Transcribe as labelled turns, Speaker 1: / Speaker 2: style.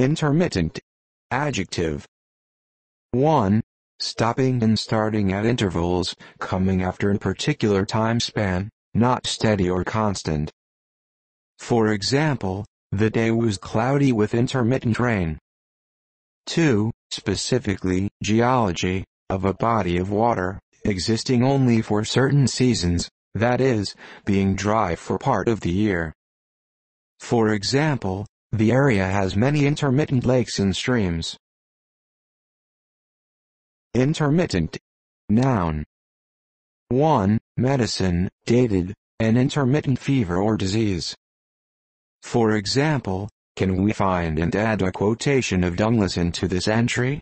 Speaker 1: Intermittent. Adjective. 1. Stopping and starting at intervals, coming after a particular time span, not steady or constant. For example, the day was cloudy with intermittent rain. 2. Specifically, geology, of a body of water, existing only for certain seasons, that is, being dry for part of the year. For example, the area has many intermittent lakes and streams. Intermittent. Noun. 1. Medicine, dated, an intermittent fever or disease. For example, can we find and add a quotation of Dunglison to this entry?